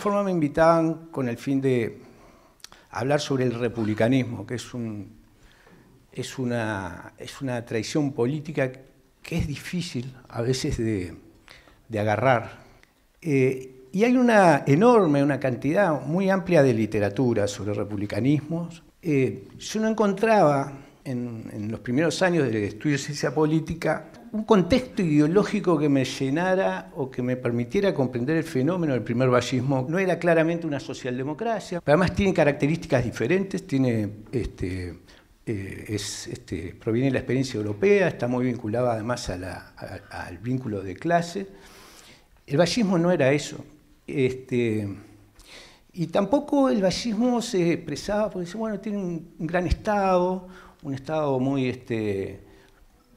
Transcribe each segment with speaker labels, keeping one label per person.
Speaker 1: forma me invitaban con el fin de hablar sobre el republicanismo, que es, un, es, una, es una tradición política que es difícil a veces de, agarrar. Eh, y hay una enorme, una cantidad muy amplia de literatura sobre republicanismos. Eh, yo no encontraba en, en, los primeros años del estudio de ciencia política un contexto ideológico que me llenara o que me permitiera comprender el fenómeno del primer vallismo. No era claramente una socialdemocracia, pero además tiene características diferentes, tiene, este, eh, es, este, proviene de la experiencia europea, está muy vinculada además al vínculo de clase. El vallismo no era eso. Este, y tampoco el vallismo se expresaba porque bueno, tiene un, gran Estado, un Estado muy... Este,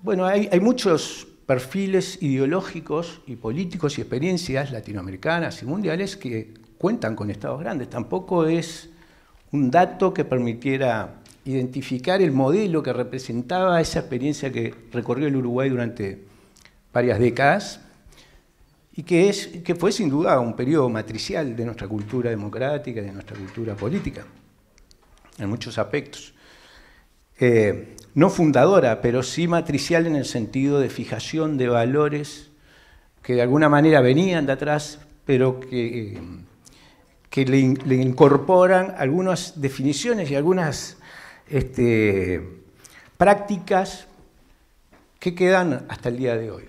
Speaker 1: bueno, hay, muchos perfiles ideológicos y políticos y experiencias latinoamericanas y mundiales que cuentan con estados grandes. Tampoco es un dato que permitiera identificar el modelo que representaba esa experiencia que recorrió el Uruguay durante varias décadas y que, es, que fue sin duda un periodo matricial de nuestra cultura democrática, de nuestra cultura política, en muchos aspectos. Eh, no fundadora, pero sí matricial en el sentido de fijación de valores que de alguna manera venían de atrás, pero que, que le, incorporan algunas definiciones y algunas este, prácticas que quedan hasta el día de hoy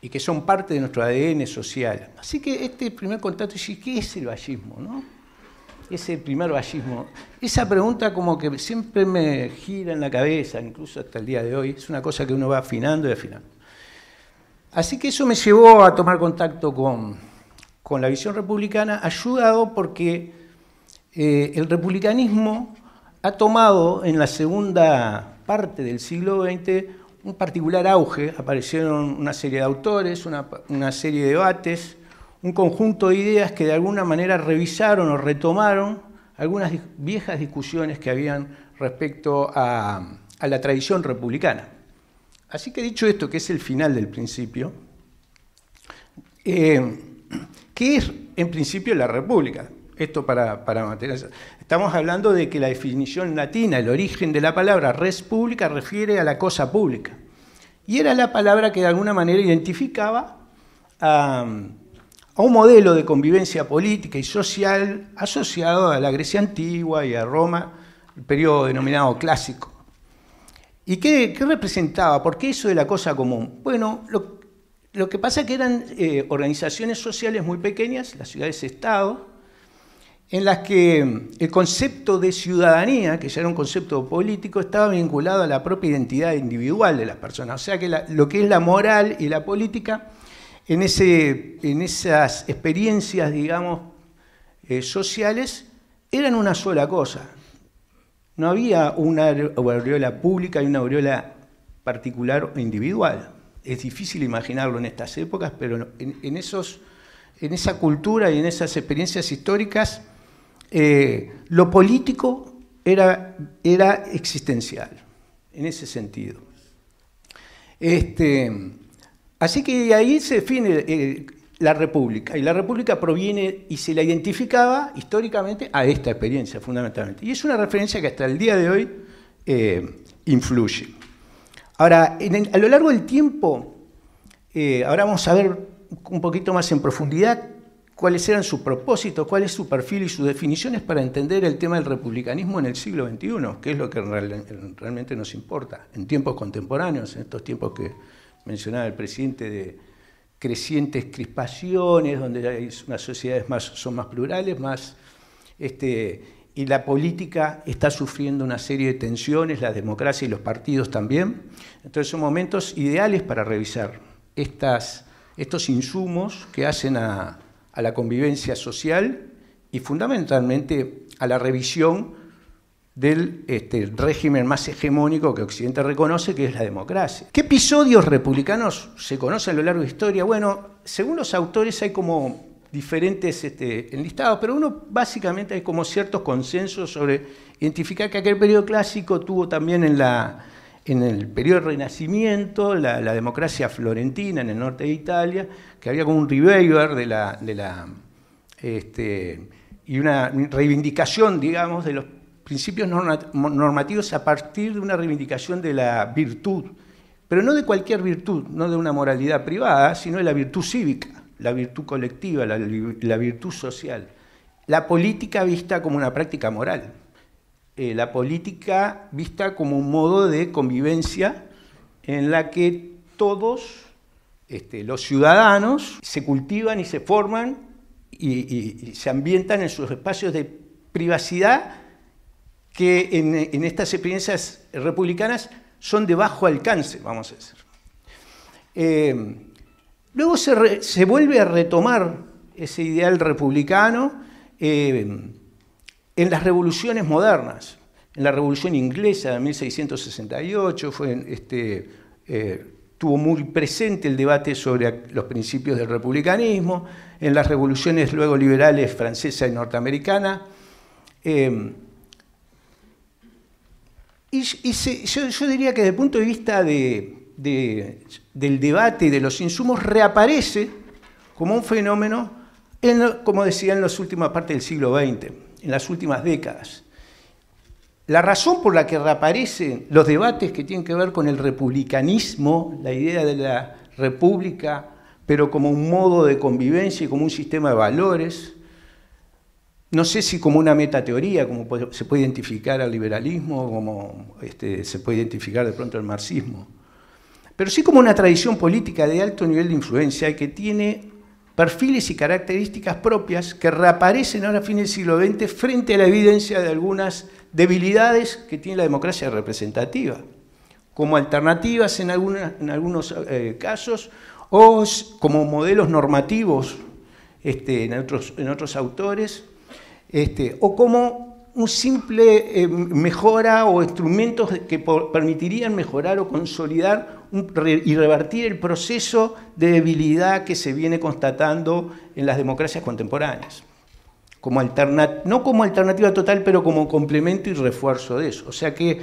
Speaker 1: y que son parte de nuestro ADN social. Así que este primer contacto ¿qué es el vallismo? No? Ese primer vallismo? Esa pregunta como que siempre me gira en la cabeza, incluso hasta el día de hoy, es una cosa que uno va afinando y afinando. Así que eso me llevó a tomar contacto con, con la visión republicana, ayudado porque eh, el republicanismo ha tomado en la segunda parte del siglo XX un particular auge, aparecieron una serie de autores, una, una serie de debates, un conjunto de ideas que de alguna manera revisaron o retomaron algunas viejas discusiones que habían respecto a, la tradición republicana. Así que dicho esto, que es el final del principio, eh, ¿qué es en principio la república? Esto para, para mantener. Estamos hablando de que la definición latina, el origen de la palabra res pública, refiere a la cosa pública. Y era la palabra que de alguna manera identificaba a a un modelo de convivencia política y social asociado a la Grecia antigua y a Roma, el periodo denominado clásico. ¿Y qué, representaba? ¿Por qué eso de la cosa común? Bueno, lo, que pasa es que eran eh, organizaciones sociales muy pequeñas, las ciudades-estado, en las que el concepto de ciudadanía, que ya era un concepto político, estaba vinculado a la propia identidad individual de las personas. O sea que lo que es la moral y la política en, esas experiencias, digamos, eh, sociales, eran una sola cosa. No había una aureola pública y una aureola particular o individual. Es difícil imaginarlo en estas épocas, pero en esa cultura y en esas experiencias históricas, eh, lo político era, era existencial, en ese sentido. Este, Así que ahí se define eh, la República. Y la República proviene y se la identificaba históricamente a esta experiencia, fundamentalmente. Y es una referencia que hasta el día de hoy eh, influye. Ahora, a lo largo del tiempo, eh, ahora vamos a ver un poquito más en profundidad cuáles eran sus propósitos, cuál es su perfil y sus definiciones para entender el tema del republicanismo en el siglo XXI, que es lo que realmente nos importa en tiempos contemporáneos, en estos tiempos que mencionaba el presidente de crecientes crispaciones, donde hay unas sociedades más, son más plurales, más, este, y la política está sufriendo una serie de tensiones, la democracia y los partidos también. Entonces son momentos ideales para revisar estas, estos insumos que hacen a, a la convivencia social y fundamentalmente a la revisión del este, régimen más hegemónico que Occidente reconoce, que es la democracia. ¿Qué episodios republicanos se conocen a lo largo de la historia? Bueno, según los autores hay como diferentes este, enlistados, pero uno básicamente hay como ciertos consensos sobre identificar que aquel periodo clásico tuvo también en, la, en el periodo del Renacimiento la, democracia florentina en el norte de Italia, que había como un reviver de la, de la este, y una reivindicación, digamos, de los principios normativos a partir de una reivindicación de la virtud, pero no de cualquier virtud, no de una moralidad privada, sino de la virtud cívica, la virtud colectiva, la, virtud social. La política vista como una práctica moral, eh, la política vista como un modo de convivencia en la que todos este, los ciudadanos se cultivan y se forman y, se ambientan en sus espacios de privacidad que en, estas experiencias republicanas son de bajo alcance, vamos a decir. Eh, luego se, vuelve a retomar ese ideal republicano eh, en las revoluciones modernas. En la revolución inglesa de 1668 fue este, eh, tuvo muy presente el debate sobre los principios del republicanismo, en las revoluciones luego liberales francesa y norteamericana. Y, yo, diría que desde el punto de vista del debate de los insumos reaparece como un fenómeno, como decía, en las últimas partes del siglo XX, en las últimas décadas. La razón por la que reaparecen los debates que tienen que ver con el republicanismo, la idea de la república, pero como un modo de convivencia y como un sistema de valores, no sé si como una metateoría, como se puede identificar al liberalismo, como este, se puede identificar de pronto al marxismo, pero sí como una tradición política de alto nivel de influencia y que tiene perfiles y características propias que reaparecen ahora a fines del siglo XX frente a la evidencia de algunas debilidades que tiene la democracia representativa, como alternativas en, algunos eh, casos o como modelos normativos este, en otros autores, este, o como un simple eh, mejora o instrumentos que permitirían mejorar o consolidar y revertir el proceso de debilidad que se viene constatando en las democracias contemporáneas como no como alternativa total, pero como complemento y refuerzo de eso. O sea que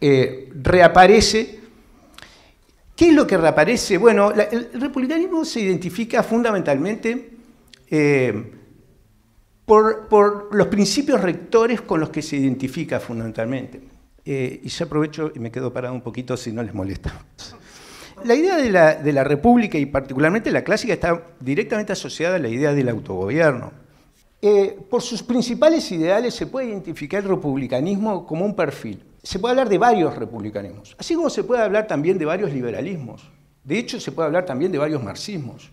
Speaker 1: eh, reaparece. ¿Qué es lo que reaparece? Bueno, el republicanismo se identifica fundamentalmente eh, por, los principios rectores con los que se identifica fundamentalmente. Eh, y ya aprovecho y me quedo parado un poquito si no les molesta. La idea de la, de la república y particularmente la clásica está directamente asociada a la idea del autogobierno. Eh, por sus principales ideales se puede identificar el republicanismo como un perfil. Se puede hablar de varios republicanismos, así como se puede hablar también de varios liberalismos. De hecho, se puede hablar también de varios marxismos.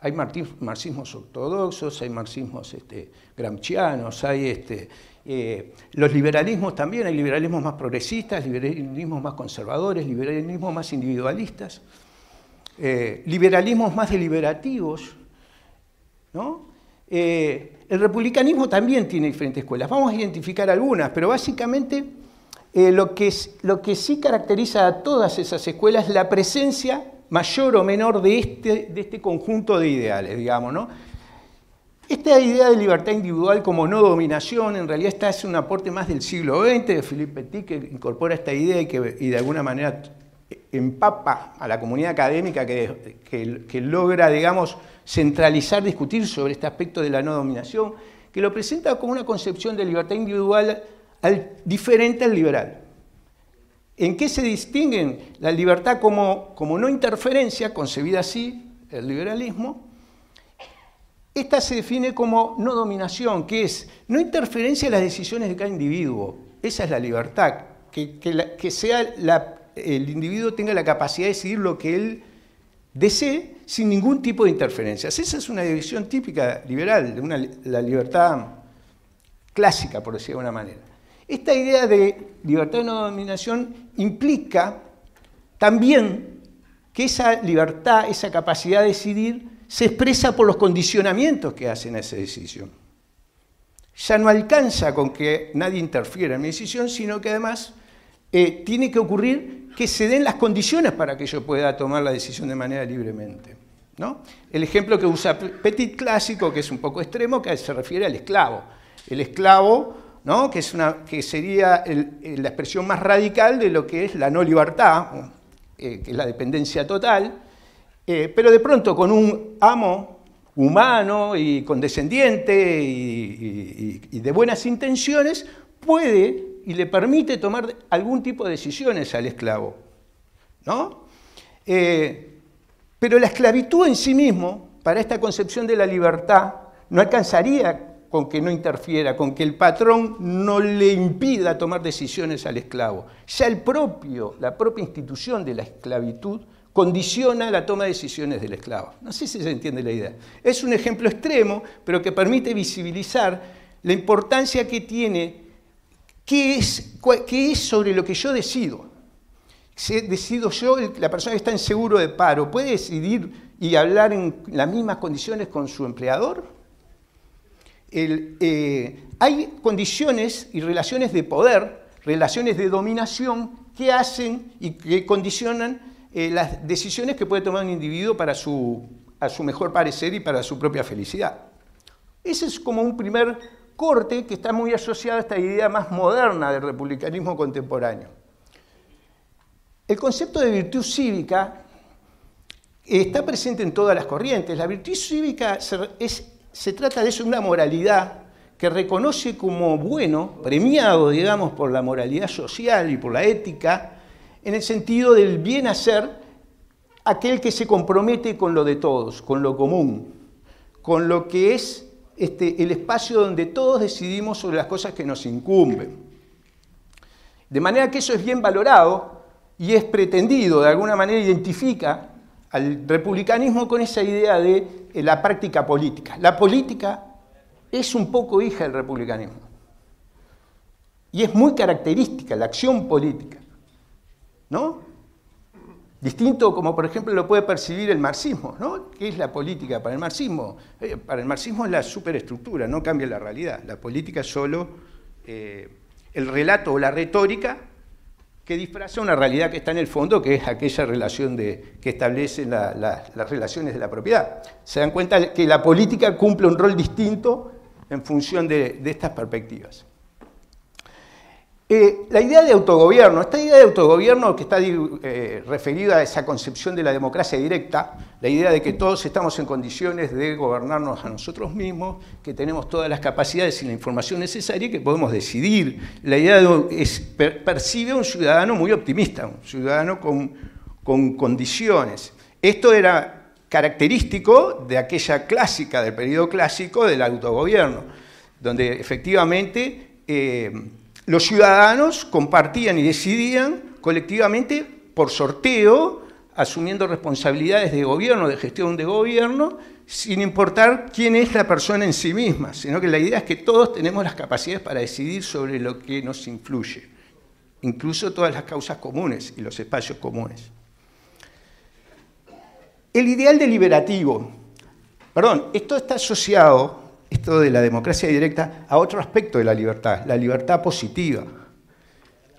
Speaker 1: Hay marxismos ortodoxos, hay marxismos este, gramscianos, hay este, eh, los liberalismos también, hay liberalismos más progresistas, liberalismos más conservadores, liberalismos más individualistas, eh, liberalismos más deliberativos, ¿no? Eh, el republicanismo también tiene diferentes escuelas. Vamos a identificar algunas, pero básicamente lo que sí caracteriza a todas esas escuelas es la presencia mayor o menor de este, de este conjunto de ideales, digamos, ¿no? Esta idea de libertad individual como no dominación, en realidad esta es un aporte más del siglo XX, de Philippe Petit, que incorpora esta idea y que y de alguna manera empapa a la comunidad académica que, que, logra, digamos, centralizar, discutir sobre este aspecto de la no dominación, que lo presenta como una concepción de libertad individual diferente al liberal. ¿En qué se distinguen la libertad como, como no interferencia, concebida así, el liberalismo? Esta se define como no dominación, que es no interferencia en las decisiones de cada individuo. Esa es la libertad, que, que sea la el individuo tenga la capacidad de decidir lo que él desee sin ningún tipo de interferencias. Esa es una división típica liberal, una, la libertad clásica, por decirlo de alguna manera. Esta idea de libertad de no dominación implica también que esa libertad, esa capacidad de decidir, se expresa por los condicionamientos que hacen a esa decisión. Ya no alcanza con que nadie interfiera en mi decisión, sino que además eh, tiene que ocurrir que se den las condiciones para que yo pueda tomar la decisión de manera libremente. ¿no? El ejemplo que usa Petit clásico, que es un poco extremo, que se refiere al esclavo. El esclavo, ¿no? que, es una, que sería la expresión más radical de lo que es la no libertad, eh, que es la dependencia total, eh, pero de pronto con un amo humano y condescendiente y, de buenas intenciones, puede y le permite tomar algún tipo de decisiones al esclavo. ¿no? Eh, pero la esclavitud en sí mismo, para esta concepción de la libertad, no alcanzaría con que no interfiera, con que el patrón no le impida tomar decisiones al esclavo. Ya el propio, la propia institución de la esclavitud condiciona la toma de decisiones del esclavo. No sé si se entiende la idea. Es un ejemplo extremo, pero que permite visibilizar la importancia que tiene, qué es, es sobre lo que yo decido. Si decido yo, la persona que está en seguro de paro, ¿puede decidir y hablar en las mismas condiciones con su empleador? Eh, hay condiciones y relaciones de poder, relaciones de dominación que hacen y que condicionan eh, las decisiones que puede tomar un individuo para su, a su mejor parecer y para su propia felicidad. Ese es como un primer corte que está muy asociado a esta idea más moderna del republicanismo contemporáneo. El concepto de virtud cívica está presente en todas las corrientes. La virtud cívica se, trata de eso, una moralidad que reconoce como bueno, premiado, digamos, por la moralidad social y por la ética, en el sentido del bien hacer aquel que se compromete con lo de todos, con lo común, con lo que es este, el espacio donde todos decidimos sobre las cosas que nos incumben. De manera que eso es bien valorado y es pretendido, de alguna manera identifica al republicanismo con esa idea de la práctica política. La política es un poco hija del republicanismo. Y es muy característica la acción política. ¿no? Distinto como por ejemplo lo puede percibir el marxismo, ¿no? ¿Qué es la política para el marxismo? Eh, para el marxismo es la superestructura, no cambia la realidad. La política es solo eh, el relato o la retórica que disfraza una realidad que está en el fondo, que es aquella relación de, que establece las relaciones de la propiedad. Se dan cuenta que la política cumple un rol distinto en función de estas perspectivas. Eh, la idea de autogobierno, esta idea de autogobierno que está eh, referida a esa concepción de la democracia directa, la idea de que todos estamos en condiciones de gobernarnos a nosotros mismos, que tenemos todas las capacidades y la información necesaria y que podemos decidir. La idea es, percibe a un ciudadano muy optimista, un ciudadano con, con condiciones. Esto era característico de aquella clásica, del periodo clásico del autogobierno, donde efectivamente... Eh, los ciudadanos compartían y decidían colectivamente por sorteo, asumiendo responsabilidades de gobierno, de gestión de gobierno, sin importar quién es la persona en sí misma, sino que la idea es que todos tenemos las capacidades para decidir sobre lo que nos influye, incluso todas las causas comunes y los espacios comunes. El ideal deliberativo, perdón, esto está asociado esto de la democracia directa a otro aspecto de la libertad, la libertad positiva,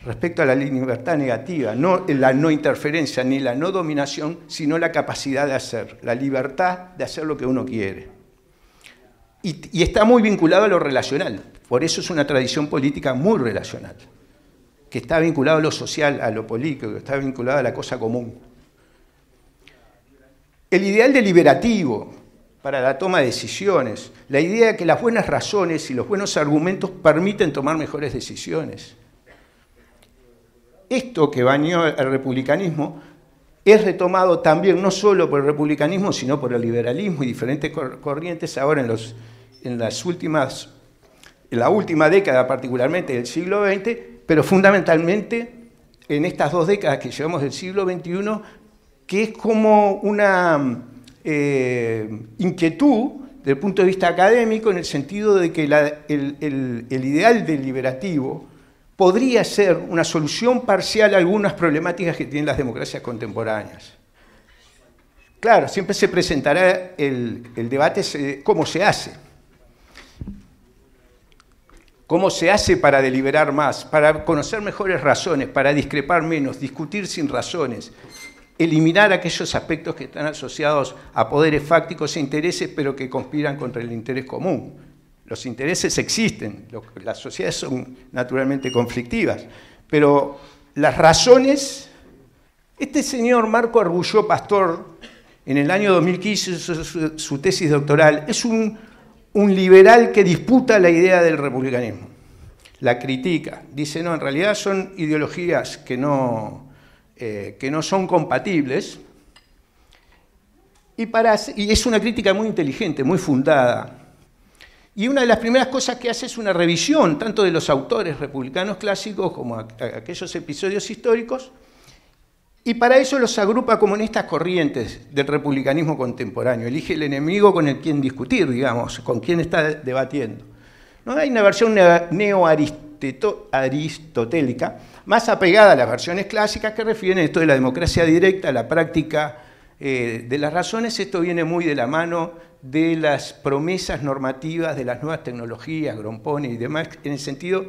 Speaker 1: respecto a la libertad negativa, no la no interferencia ni la no dominación, sino la capacidad de hacer, la libertad de hacer lo que uno quiere. Y, está muy vinculado a lo relacional, por eso es una tradición política muy relacional, que está vinculado a lo social, a lo político, que está vinculado a la cosa común. El ideal deliberativo, para la toma de decisiones, la idea de que las buenas razones y los buenos argumentos permiten tomar mejores decisiones. Esto que bañó el republicanismo es retomado también no solo por el republicanismo, sino por el liberalismo y diferentes corrientes ahora en, los, en las últimas, en la última década particularmente del siglo XX, pero fundamentalmente en estas dos décadas que llevamos del siglo XXI, que es como una eh, inquietud desde el punto de vista académico en el sentido de que el, ideal deliberativo podría ser una solución parcial a algunas problemáticas que tienen las democracias contemporáneas. Claro, siempre se presentará el, debate de cómo se hace. ¿Cómo se hace para deliberar más, para conocer mejores razones, para discrepar menos, discutir sin razones, eliminar aquellos aspectos que están asociados a poderes fácticos e intereses, pero que conspiran contra el interés común. Los intereses existen, las sociedades son naturalmente conflictivas, pero las razones... Este señor Marco Argulló Pastor en el año 2015 su, su tesis doctoral, es un, un liberal que disputa la idea del republicanismo, la critica, dice, no, en realidad son ideologías que no, eh, que no son compatibles, y, es una crítica muy inteligente, muy fundada. Y una de las primeras cosas que hace es una revisión tanto de los autores republicanos clásicos como aquellos episodios históricos, y para eso los agrupa como en estas corrientes del republicanismo contemporáneo. Elige el enemigo con el quien discutir, digamos, con quien está debatiendo. ¿No? Hay una versión neo-aristotélica, más apegada a las versiones clásicas que refieren esto de la democracia directa, la práctica eh, de las razones. Esto viene muy de la mano de las promesas normativas de las nuevas tecnologías, Grompone y demás, en el sentido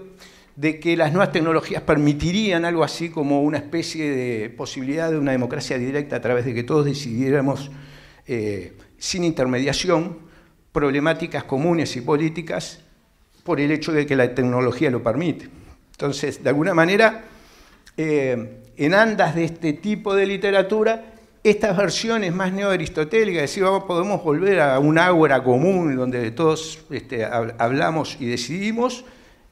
Speaker 1: de que las nuevas tecnologías permitirían algo así como una especie de posibilidad de una democracia directa a través de que todos decidiéramos eh, sin intermediación problemáticas comunes y políticas por el hecho de que la tecnología lo permite. Entonces, de alguna manera, eh, en andas de este tipo de literatura, estas versiones más neoaristotélicas, decir, vamos, podemos volver a un ágora común donde todos este, hablamos y decidimos,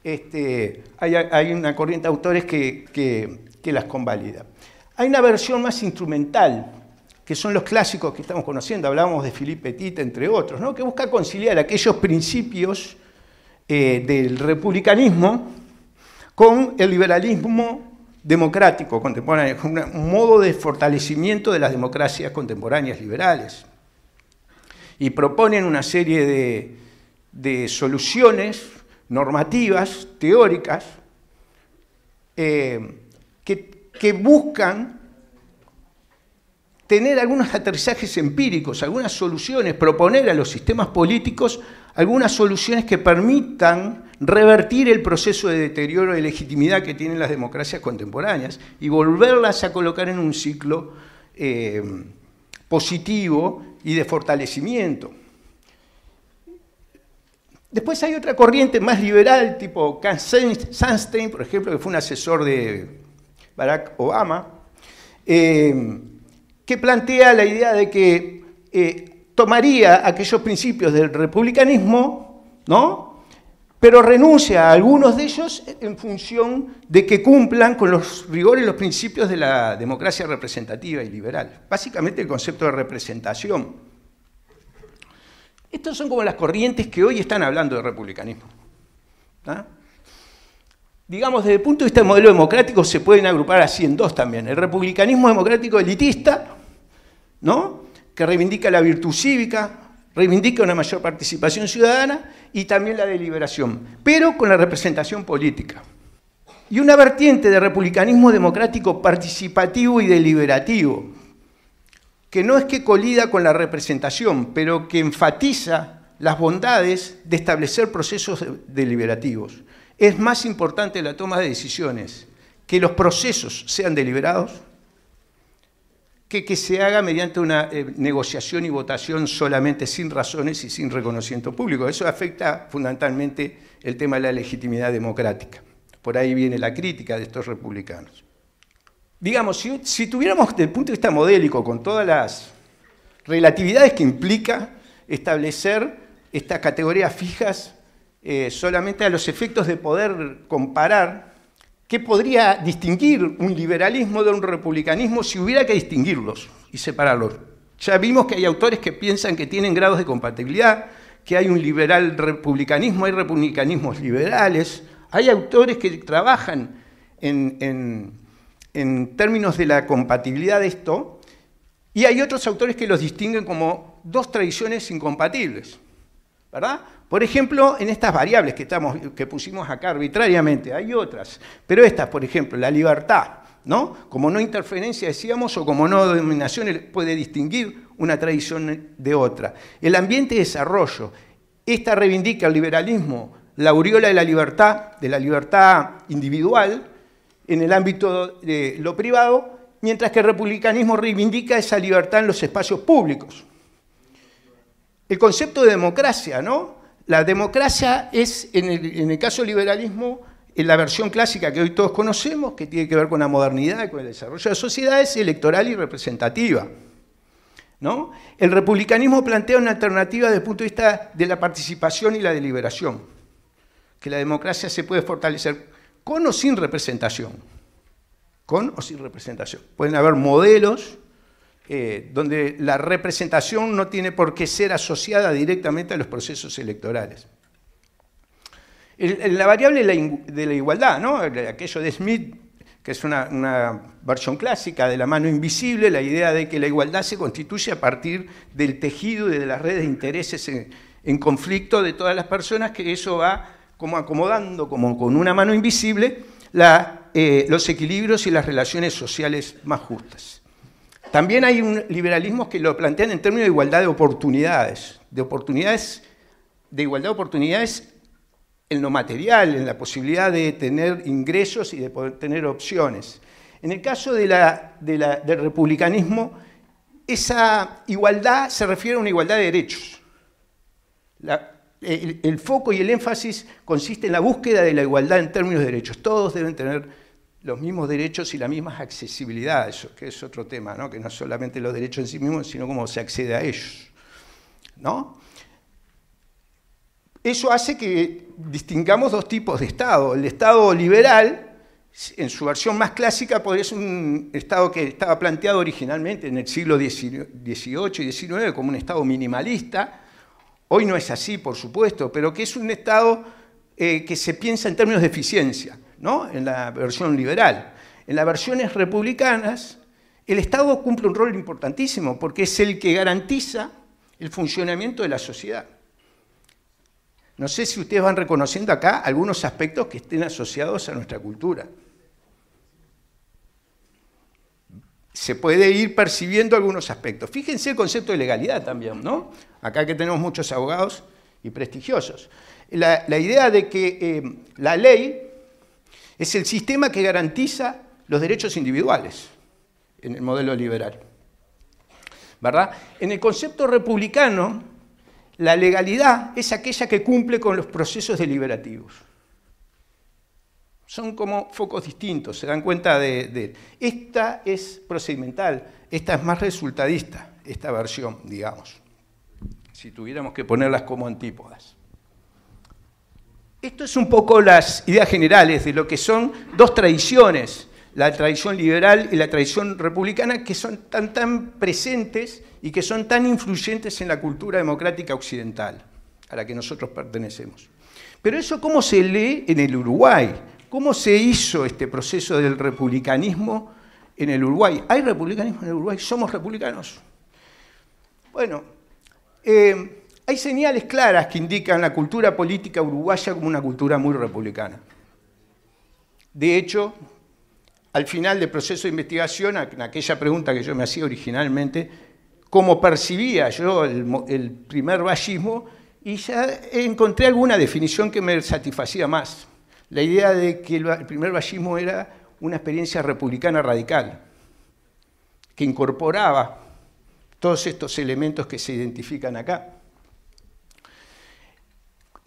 Speaker 1: este, hay, una corriente de autores que, las convalida. Hay una versión más instrumental, que son los clásicos que estamos conociendo, hablábamos de Philippe Petit, entre otros, ¿no? que busca conciliar aquellos principios eh, del republicanismo con el liberalismo democrático contemporáneo, con un modo de fortalecimiento de las democracias contemporáneas liberales. Y proponen una serie de, de soluciones normativas, teóricas, eh, que, buscan tener algunos aterrizajes empíricos, algunas soluciones, proponer a los sistemas políticos algunas soluciones que permitan revertir el proceso de deterioro de legitimidad que tienen las democracias contemporáneas y volverlas a colocar en un ciclo eh, positivo y de fortalecimiento. Después hay otra corriente más liberal, tipo Sunstein, por ejemplo, que fue un asesor de Barack Obama, eh, que plantea la idea de que eh, tomaría aquellos principios del republicanismo, ¿no? pero renuncia a algunos de ellos en función de que cumplan con los rigores y los principios de la democracia representativa y liberal. Básicamente el concepto de representación. Estas son como las corrientes que hoy están hablando de republicanismo. Digamos, desde el punto de vista del modelo democrático se pueden agrupar así en dos también. El republicanismo democrático elitista, ¿no? que reivindica la virtud cívica, reivindica una mayor participación ciudadana y también la deliberación, pero con la representación política. Y una vertiente de republicanismo democrático participativo y deliberativo, que no es que colida con la representación, pero que enfatiza las bondades de establecer procesos deliberativos. Es más importante la toma de decisiones que los procesos sean deliberados que se haga mediante una eh, negociación y votación solamente sin razones y sin reconocimiento público. Eso afecta fundamentalmente el tema de la legitimidad democrática. Por ahí viene la crítica de estos republicanos. Digamos, si, tuviéramos desde el punto de vista modélico, con todas las relatividades que implica establecer estas categorías fijas eh, solamente a los efectos de poder comparar qué podría distinguir un liberalismo de un republicanismo si hubiera que distinguirlos y separarlos. Ya vimos que hay autores que piensan que tienen grados de compatibilidad, que hay un liberal republicanismo, hay republicanismos liberales, hay autores que trabajan en términos de la compatibilidad de esto, y hay otros autores que los distinguen como dos tradiciones incompatibles. ¿verdad? Por ejemplo, en estas variables que, estamos, que pusimos acá arbitrariamente, hay otras, pero estas, por ejemplo, la libertad, ¿no? Como no interferencia decíamos, o como no dominación puede distinguir una tradición de otra. El ambiente de desarrollo, esta reivindica el liberalismo, la aureola de la libertad, de la libertad individual, en el ámbito de lo privado, mientras que el republicanismo reivindica esa libertad en los espacios públicos. El concepto de democracia, ¿no? La democracia es, en el, caso del liberalismo, en la versión clásica que hoy todos conocemos, que tiene que ver con la modernidad, con el desarrollo de sociedades, electoral y representativa. ¿no? El republicanismo plantea una alternativa desde el punto de vista de la participación y la deliberación, que la democracia se puede fortalecer con o sin representación, con o sin representación. Pueden haber modelos eh, donde la representación no tiene por qué ser asociada directamente a los procesos electorales. la variable de la igualdad, ¿no? aquello de Smith que es una, versión clásica de la mano invisible, la idea de que la igualdad se constituye a partir del tejido y de las redes de intereses en, conflicto de todas las personas, que eso va como acomodando, como con una mano invisible, eh, los equilibrios y las relaciones sociales más justas. También hay un liberalismo que lo plantean en términos de igualdad de oportunidades, de oportunidades, de igualdad de oportunidades en lo material, en la posibilidad de tener ingresos y de poder tener opciones. En el caso del republicanismo, esa igualdad se refiere a una igualdad de derechos. el, el, foco y el énfasis consiste en la búsqueda de la igualdad en términos de derechos. Todos deben tener los mismos derechos y la misma accesibilidad, eso, que es otro tema, ¿no? que no solamente los derechos en sí mismos, sino cómo se accede a ellos. ¿no? Eso hace que distingamos dos tipos de Estado. El Estado liberal, en su versión más clásica, podría ser un Estado que estaba planteado originalmente en el siglo XVIII y XIX como un Estado minimalista. Hoy no es así, por supuesto, pero que es un Estado eh, que se piensa en términos de eficiencia, ¿no? en la versión liberal. En las versiones republicanas, el Estado cumple un rol importantísimo porque es el que garantiza el funcionamiento de la sociedad. No sé si ustedes van reconociendo acá algunos aspectos que estén asociados a nuestra cultura. Se puede ir percibiendo algunos aspectos. Fíjense el concepto de legalidad también, ¿no? Acá que tenemos muchos abogados y prestigiosos. La, idea de que eh, la ley es el sistema que garantiza los derechos individuales en el modelo liberal. ¿Verdad? En el concepto republicano, la legalidad es aquella que cumple con los procesos deliberativos. Son como focos distintos, se dan cuenta de, Esta es procedimental, esta es más resultadista, esta versión, digamos, si tuviéramos que ponerlas como antípodas. Esto es un poco las ideas generales de lo que son dos tradiciones la tradición liberal y la tradición republicana que son tan, tan presentes y que son tan influyentes en la cultura democrática occidental a la que nosotros pertenecemos. Pero eso cómo se lee en el Uruguay, cómo se hizo este proceso del republicanismo en el Uruguay. ¿Hay republicanismo en el Uruguay? ¿Somos republicanos? Bueno, eh, hay señales claras que indican la cultura política uruguaya como una cultura muy republicana. De hecho, al final del proceso de investigación, aquella pregunta que yo me hacía originalmente, cómo percibía yo el, primer vallismo, y ya encontré alguna definición que me satisfacía más. La idea de que el primer vallismo era una experiencia republicana radical, que incorporaba todos estos elementos que se identifican acá.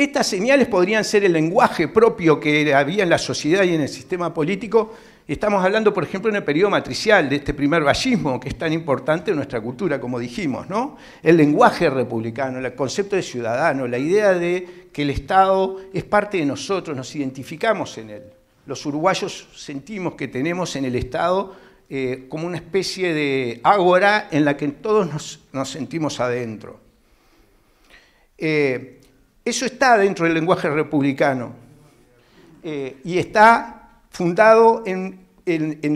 Speaker 1: Estas señales podrían ser el lenguaje propio que había en la sociedad y en el sistema político Estamos hablando, por ejemplo, en el periodo matricial de este primer vallismo, que es tan importante en nuestra cultura, como dijimos, ¿no? El lenguaje republicano, el concepto de ciudadano, la idea de que el Estado es parte de nosotros, nos identificamos en él. Los uruguayos sentimos que tenemos en el Estado eh, como una especie de ágora en la que todos nos, sentimos adentro. Eh, eso está dentro del lenguaje republicano eh, y está fundado en,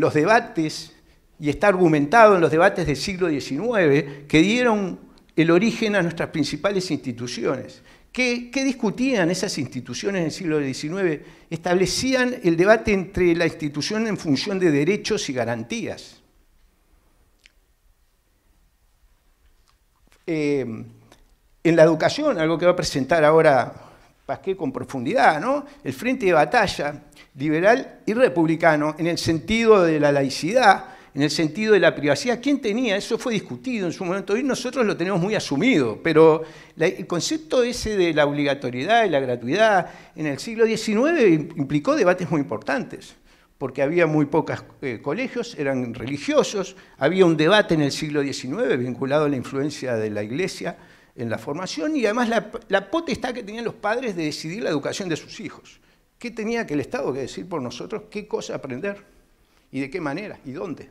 Speaker 1: los debates y está argumentado en los debates del siglo XIX que dieron el origen a nuestras principales instituciones. ¿Qué, discutían esas instituciones en el siglo XIX? Establecían el debate entre la institución en función de derechos y garantías. Eh, en la educación, algo que va a presentar ahora Pasqué con profundidad, ¿no? El frente de batalla liberal y republicano en el sentido de la laicidad, en el sentido de la privacidad. ¿Quién tenía? Eso fue discutido en su momento. Hoy nosotros lo tenemos muy asumido, pero el concepto ese de la obligatoriedad y la gratuidad en el siglo XIX implicó debates muy importantes. porque había muy pocos eh, colegios, eran religiosos, había un debate en el siglo XIX vinculado a la influencia de la Iglesia en la formación y además la, potestad que tenían los padres de decidir la educación de sus hijos. ¿Qué tenía que el Estado que decir por nosotros? ¿Qué cosa aprender? ¿Y de qué manera? ¿Y dónde?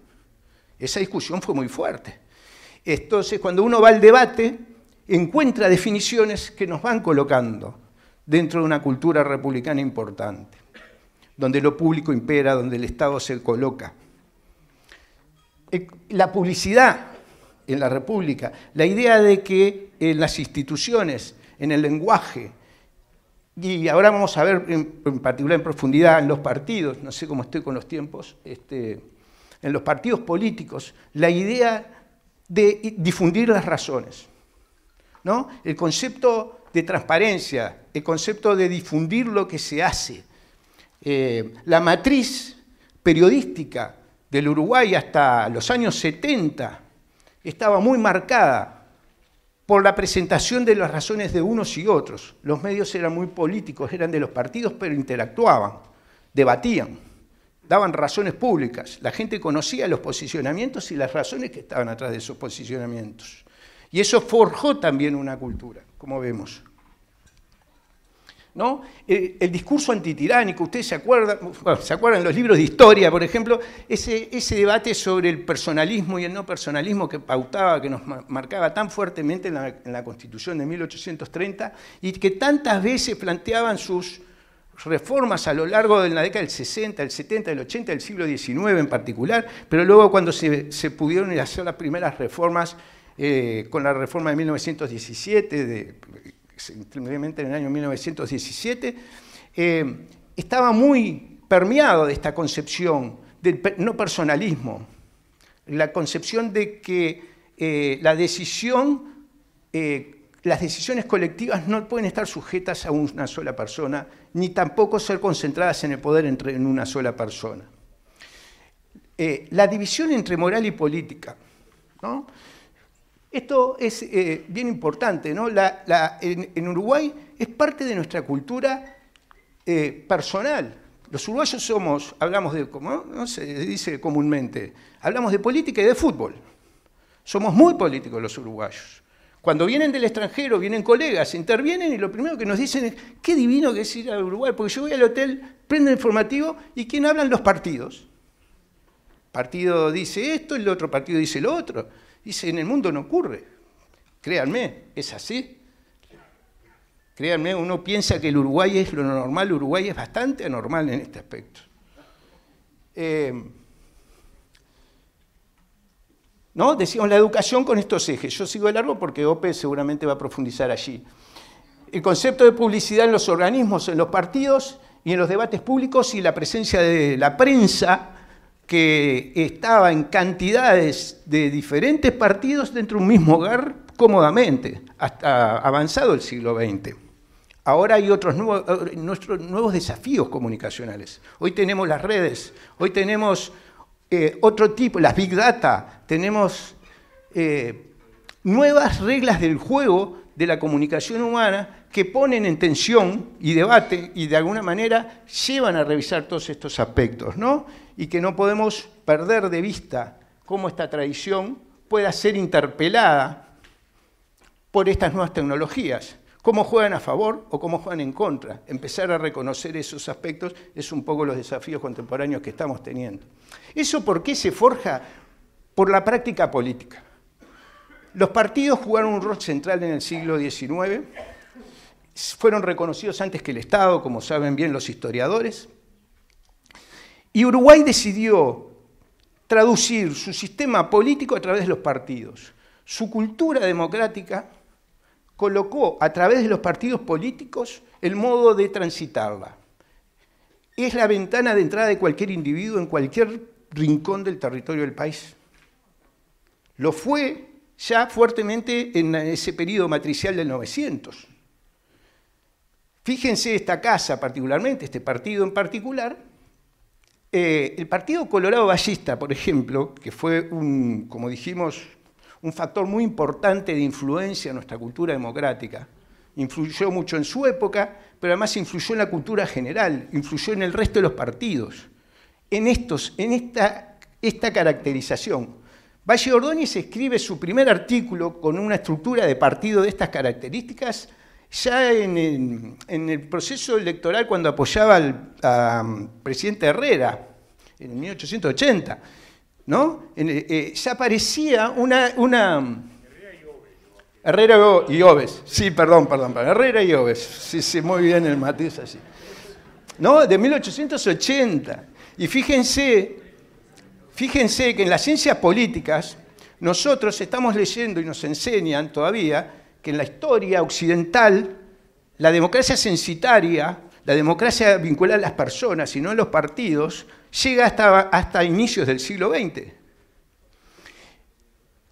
Speaker 1: Esa discusión fue muy fuerte. Entonces, cuando uno va al debate, encuentra definiciones que nos van colocando dentro de una cultura republicana importante donde lo público impera, donde el Estado se coloca. Eh, la publicidad en la República, la idea de que en las instituciones, en el lenguaje, y ahora vamos a ver en, particular en profundidad en los partidos, no sé cómo estoy con los tiempos, este, en los partidos políticos, la idea de difundir las razones. ¿no? El concepto de transparencia, el concepto de difundir lo que se hace, eh, la matriz periodística del Uruguay hasta los años 70 estaba muy marcada por la presentación de las razones de unos y otros. Los medios eran muy políticos, eran de los partidos, pero interactuaban, debatían, daban razones públicas. La gente conocía los posicionamientos y las razones que estaban atrás de esos posicionamientos. Y eso forjó también una cultura, como vemos. ¿No? El, discurso antitiránico, ustedes se acuerdan, se acuerdan los libros de historia, por ejemplo, ese, debate sobre el personalismo y el no personalismo que pautaba, que nos marcaba tan fuertemente en la, en la Constitución de 1830 y que tantas veces planteaban sus reformas a lo largo de la década del 60, el 70, el 80, del siglo XIX en particular, pero luego cuando se, se pudieron hacer las primeras reformas eh, con la reforma de 1917, de, simplemente en el año 1917, eh, estaba muy permeado de esta concepción del no personalismo, la concepción de que eh, eh, las decisiones colectivas no pueden estar sujetas a una sola persona, ni tampoco ser concentradas en el poder entre, en una sola persona. la división entre moral y política, ¿no? Esto es eh, bien importante, ¿no? en, Uruguay es parte de nuestra cultura eh, personal. Los uruguayos somos, hablamos de, como se dice comúnmente, hablamos de política y de fútbol. Somos muy políticos los uruguayos. Cuando vienen del extranjero, vienen colegas, intervienen y lo primero que nos dicen es, qué divino que es ir a Uruguay, porque yo voy al hotel, prendo el informativo y ¿quién hablan? Los partidos. partido dice esto, el otro partido dice lo otro. Dice, en el mundo no ocurre. Créanme, es así. Créanme, uno piensa que el Uruguay es lo normal, Uruguay es bastante anormal en este aspecto. Eh, ¿No? Decíamos la educación con estos ejes. Yo sigo de largo porque OPE seguramente va a profundizar allí. El concepto de publicidad en los organismos, en los partidos y en los debates públicos y la presencia de la prensa que estaba en cantidades de diferentes partidos dentro de un mismo hogar cómodamente, hasta avanzado el siglo XX. Ahora hay otros nuevos, nuestros nuevos desafíos comunicacionales. Hoy tenemos las redes, hoy tenemos eh, otro tipo, las big data, tenemos eh, nuevas reglas del juego de la comunicación humana que ponen en tensión y debate y de alguna manera llevan a revisar todos estos aspectos, ¿no? y que no podemos perder de vista cómo esta tradición pueda ser interpelada por estas nuevas tecnologías. Cómo juegan a favor o cómo juegan en contra. Empezar a reconocer esos aspectos es un poco los desafíos contemporáneos que estamos teniendo. ¿Eso por qué se forja? Por la práctica política. Los partidos jugaron un rol central en el siglo XIX, fueron reconocidos antes que el Estado, como saben bien los historiadores, y Uruguay decidió traducir su sistema político a través de los partidos. Su cultura democrática colocó a través de los partidos políticos el modo de transitarla. Es la ventana de entrada de cualquier individuo en cualquier rincón del territorio del país. Lo fue ya fuertemente en ese periodo matricial del 900. Fíjense esta casa particularmente, este partido en particular, eh, el Partido Colorado Ballista, por ejemplo, que fue, un, como dijimos, un factor muy importante de influencia en nuestra cultura democrática, influyó mucho en su época, pero además influyó en la cultura general, influyó en el resto de los partidos. en, estos, en esta, esta caracterización. Valle Ordóñez escribe su primer artículo con una estructura de partido de estas características ya en el, proceso electoral cuando apoyaba al presidente Herrera, en 1880. ¿no? Eh, ya aparecía una, una... Herrera y Oves. Sí, perdón, perdón, Herrera y Oves. Sí, sí, muy bien el matiz así. ¿No? De 1880. Y fíjense, fíjense que en las ciencias políticas nosotros estamos leyendo y nos enseñan todavía que en la historia occidental la democracia censitaria, la democracia vinculada a las personas y no a los partidos, llega hasta, hasta inicios del siglo XX.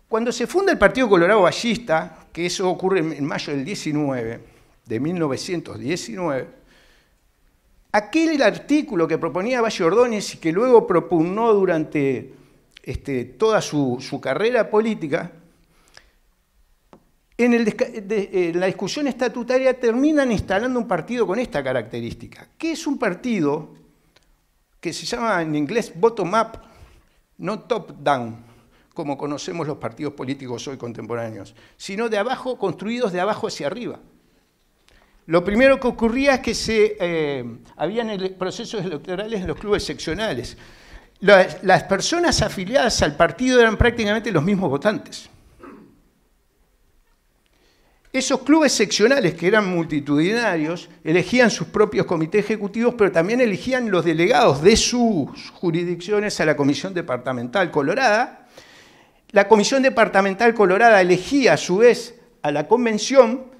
Speaker 1: Cuando se funda el Partido Colorado Ballista, que eso ocurre en mayo del 19, de 1919, aquel artículo que proponía Valle y que luego propugnó durante este, toda su, carrera política, en, la discusión estatutaria terminan instalando un partido con esta característica, que es un partido que se llama en inglés bottom-up, no top-down, como conocemos los partidos políticos hoy contemporáneos, sino de abajo, construidos de abajo hacia arriba. Lo primero que ocurría es que se, eh, habían procesos electorales en los clubes seccionales. las personas afiliadas al partido eran prácticamente los mismos votantes. Esos clubes seccionales, que eran multitudinarios, elegían sus propios comités ejecutivos, pero también elegían los delegados de sus jurisdicciones a la Comisión Departamental Colorada. La Comisión Departamental Colorada elegía a su vez a la Convención,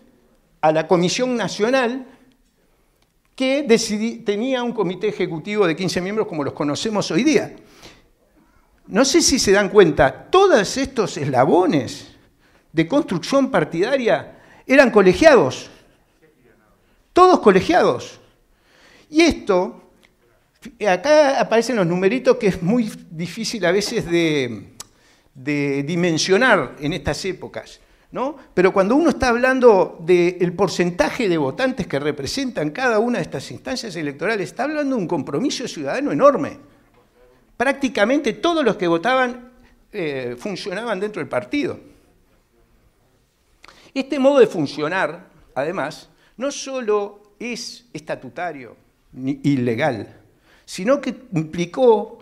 Speaker 1: a la Comisión Nacional, que tenía un comité ejecutivo de 15 miembros como los conocemos hoy día. No sé si se dan cuenta, todos estos eslabones de construcción partidaria eran colegiados, todos colegiados. Y esto, acá aparecen los numeritos que es muy difícil a veces de, dimensionar en estas épocas. ¿No? Pero cuando uno está hablando del porcentaje de votantes que representan cada una de estas instancias electorales, está hablando de un compromiso ciudadano enorme. Prácticamente todos los que votaban eh, funcionaban dentro del partido. Este modo de funcionar, además, no solo es estatutario ni ilegal, sino que implicó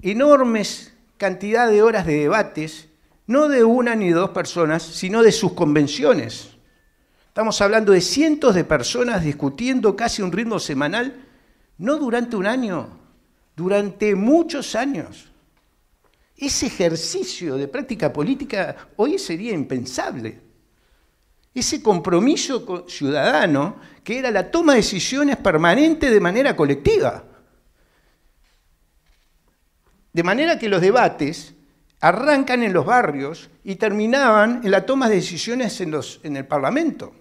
Speaker 1: enormes cantidad de horas de debates, no de una ni de dos personas, sino de sus convenciones. Estamos hablando de cientos de personas discutiendo casi un ritmo semanal, no durante un año, durante muchos años. Ese ejercicio de práctica política hoy sería impensable ese compromiso ciudadano que era la toma de decisiones permanente de manera colectiva. De manera que los debates arrancan en los barrios y terminaban en la toma de decisiones en, los, en el Parlamento.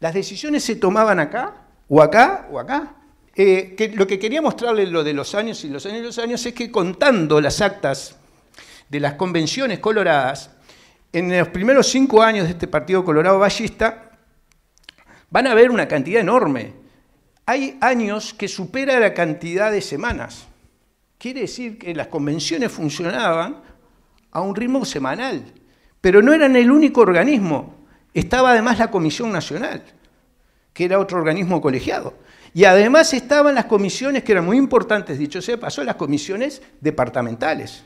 Speaker 1: Las decisiones se tomaban acá, o acá, o acá. Eh, que lo que quería mostrarles lo de los años y los años y los años es que contando las actas de las convenciones coloradas, en los primeros cinco años de este Partido Colorado Ballista van a haber una cantidad enorme. Hay años que supera la cantidad de semanas. Quiere decir que las convenciones funcionaban a un ritmo semanal, pero no eran el único organismo. Estaba además la Comisión Nacional, que era otro organismo colegiado. Y además estaban las comisiones, que eran muy importantes, dicho sea pasó, las comisiones departamentales.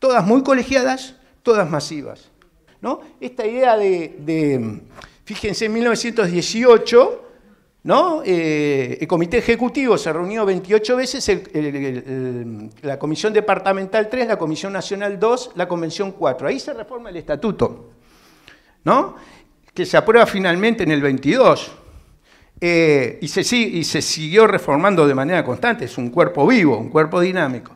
Speaker 1: Todas muy colegiadas, todas masivas. Esta idea de, fíjense, en 1918, ¿no? Eh, el comité ejecutivo se reunió 28 veces, la comisión departamental 3, la comisión nacional 2, la convención 4. Ahí se reforma el estatuto, ¿no? que se aprueba finalmente en el 22. Eh, y, se, y se siguió reformando de manera constante, es un cuerpo vivo, un cuerpo dinámico.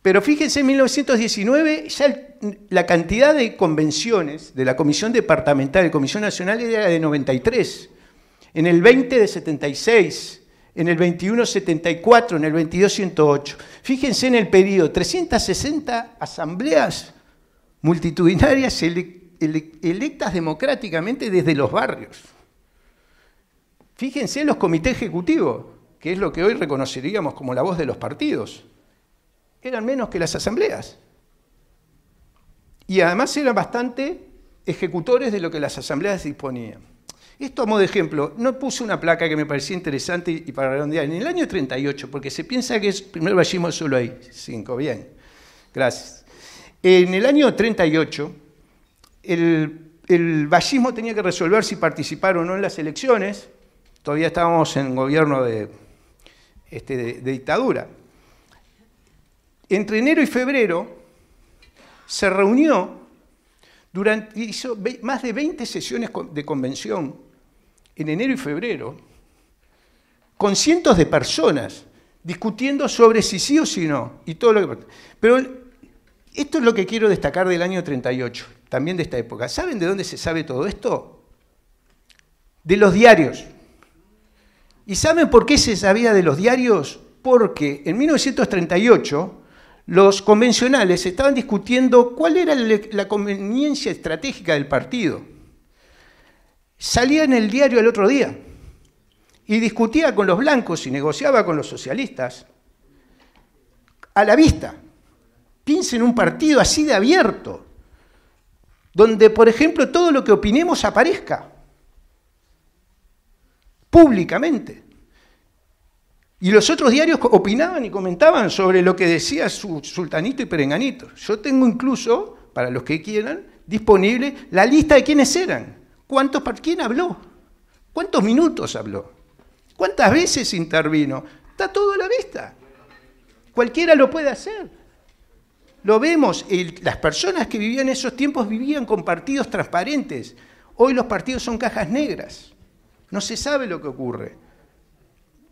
Speaker 1: Pero fíjense, en 1919 ya la cantidad de convenciones de la Comisión Departamental y Comisión Nacional era de 93, en el 20 de 76, en el 21 74, en el 22 108. Fíjense en el periodo, 360 asambleas multitudinarias electas democráticamente desde los barrios. Fíjense en los comités ejecutivos, que es lo que hoy reconoceríamos como la voz de los partidos, eran menos que las asambleas. Y además eran bastante ejecutores de lo que las asambleas disponían. Esto a modo de ejemplo, no puse una placa que me parecía interesante y para redondear. En el año 38, porque se piensa que es primer vallismo solo hay cinco, bien, gracias. En el año 38, el, vallismo tenía que resolver si participar o no en las elecciones. Todavía estábamos en gobierno de, este, de dictadura. Entre enero y febrero se reunió durante, hizo más de 20 sesiones de convención en enero y febrero, con cientos de personas discutiendo sobre si sí o si no, y todo lo que... Pero esto es lo que quiero destacar del año 38, también de esta época. ¿Saben de dónde se sabe todo esto? De los diarios. ¿Y saben por qué se sabía de los diarios? Porque en 1938 los convencionales estaban discutiendo cuál era la conveniencia estratégica del partido. Salía en el diario el otro día y discutía con los blancos y negociaba con los socialistas a la vista. Piensen en un partido así de abierto, donde, por ejemplo, todo lo que opinemos aparezca públicamente. Y los otros diarios opinaban y comentaban sobre lo que decía su sultanito y perenganito. Yo tengo incluso, para los que quieran, disponible la lista de quiénes eran. ¿Cuántos, ¿Quién habló? ¿Cuántos minutos habló? ¿Cuántas veces intervino? Está todo a la vista. Cualquiera lo puede hacer. Lo vemos, las personas que vivían esos tiempos vivían con partidos transparentes. Hoy los partidos son cajas negras. No se sabe lo que ocurre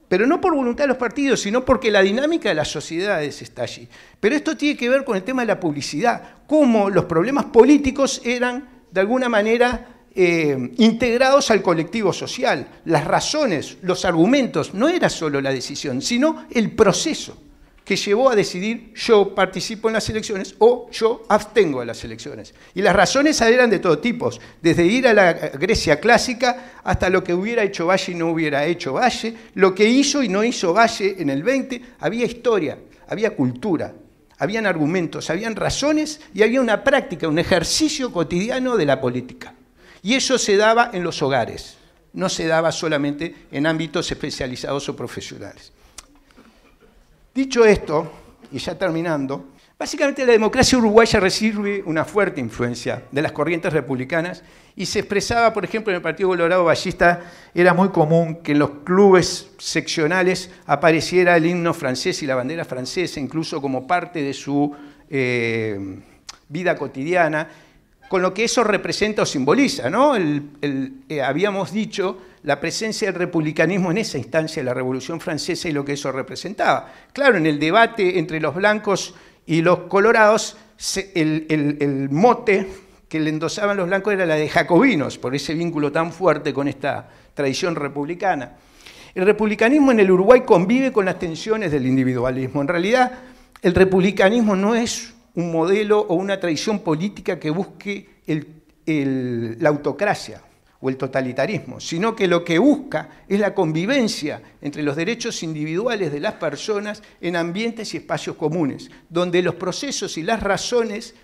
Speaker 1: pero no por voluntad de los partidos, sino porque la dinámica de las sociedades está allí. Pero esto tiene que ver con el tema de la publicidad, cómo los problemas políticos eran, de alguna manera, eh, integrados al colectivo social. Las razones, los argumentos, no era solo la decisión, sino el proceso que llevó a decidir yo participo en las elecciones o yo abstengo de las elecciones. Y las razones eran de todo tipo, desde ir a la Grecia clásica hasta lo que hubiera hecho Valle y no hubiera hecho Valle, lo que hizo y no hizo Valle en el 20, había historia, había cultura, habían argumentos, habían razones y había una práctica, un ejercicio cotidiano de la política. Y eso se daba en los hogares, no se daba solamente en ámbitos especializados o profesionales. Dicho esto, y ya terminando, básicamente la democracia uruguaya recibe una fuerte influencia de las corrientes republicanas y se expresaba, por ejemplo, en el Partido Colorado Ballista, era muy común que en los clubes seccionales apareciera el himno francés y la bandera francesa, incluso como parte de su eh, vida cotidiana, con lo que eso representa o simboliza. ¿no? Eh, habíamos dicho la presencia del republicanismo en esa instancia de la Revolución Francesa y lo que eso representaba. Claro, en el debate entre los blancos y los colorados, el, mote que le endosaban los blancos era la de jacobinos, por ese vínculo tan fuerte con esta tradición republicana. El republicanismo en el Uruguay convive con las tensiones del individualismo. En realidad, el republicanismo no es un modelo o una tradición política que busque la autocracia o el totalitarismo, sino que lo que busca es la convivencia entre los derechos individuales de las personas en ambientes y espacios comunes, donde los procesos y las razones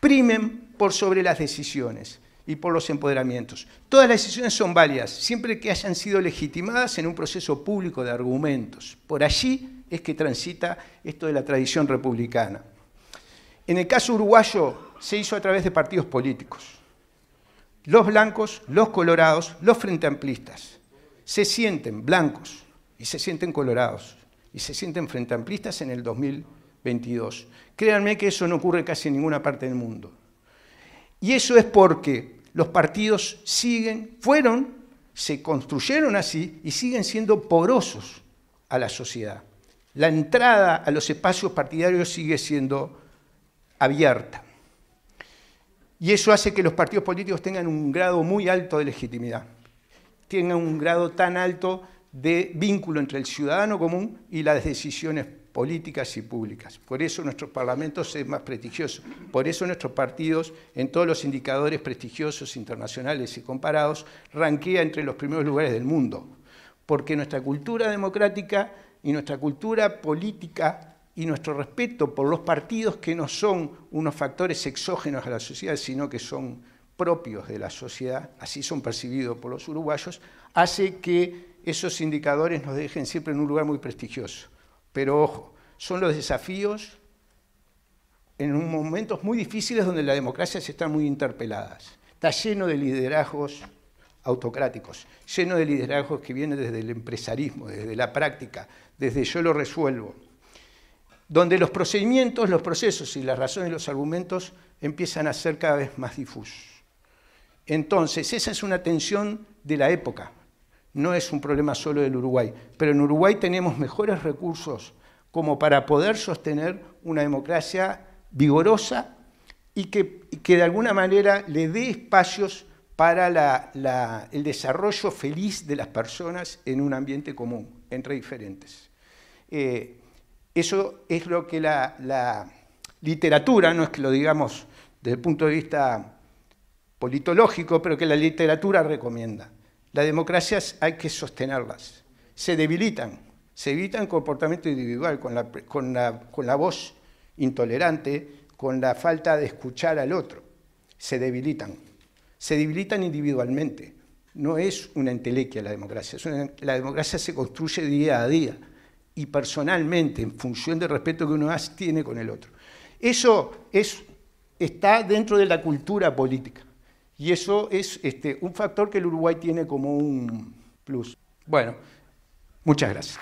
Speaker 1: primen por sobre las decisiones y por los empoderamientos. Todas las decisiones son válidas, siempre que hayan sido legitimadas en un proceso público de argumentos. Por allí es que transita esto de la tradición republicana. En el caso uruguayo se hizo a través de partidos políticos los blancos, los colorados, los frente amplistas se sienten blancos y se sienten colorados y se sienten frente amplistas en el 2022. Créanme que eso no ocurre casi en ninguna parte del mundo. Y eso es porque los partidos siguen, fueron, se construyeron así y siguen siendo porosos a la sociedad. La entrada a los espacios partidarios sigue siendo abierta. Y eso hace que los partidos políticos tengan un grado muy alto de legitimidad, tengan un grado tan alto de vínculo entre el ciudadano común y las decisiones políticas y públicas. Por eso nuestros parlamentos es más prestigioso. Por eso nuestros partidos, en todos los indicadores prestigiosos internacionales y comparados, ranquea entre los primeros lugares del mundo. porque nuestra cultura democrática y nuestra cultura política y nuestro respeto por los partidos que no son unos factores exógenos a la sociedad, sino que son propios de la sociedad, así son percibidos por los uruguayos, hace que esos indicadores nos dejen siempre en un lugar muy prestigioso. Pero ojo, son los desafíos en momentos muy difíciles donde la democracia se está muy interpeladas. Está lleno de liderazgos autocráticos, lleno de liderazgos que vienen desde el empresarismo, desde la práctica, desde yo lo resuelvo, donde los procedimientos, los procesos y las razones y los argumentos empiezan a ser cada vez más difusos. Entonces, esa es una tensión de la época, no es un problema solo del Uruguay, pero en Uruguay tenemos mejores recursos como para poder sostener una democracia vigorosa y que, de alguna manera le dé espacios para el desarrollo feliz de las personas en un ambiente común, entre diferentes. Eh, eso es lo que la, literatura, no es que lo digamos desde el punto de vista politológico, pero que la literatura recomienda. Las democracias hay que sostenerlas. Se debilitan, se evitan comportamiento individual con la, con la, con la voz intolerante, con la falta de escuchar al otro. Se debilitan. Se debilitan individualmente. No es una entelequia la democracia. la democracia se construye día a día y personalmente, en función del respeto que uno tiene con el otro. Eso es, está dentro de la cultura política. Y eso es este, un factor que el Uruguay tiene como un plus. Bueno, muchas gracias.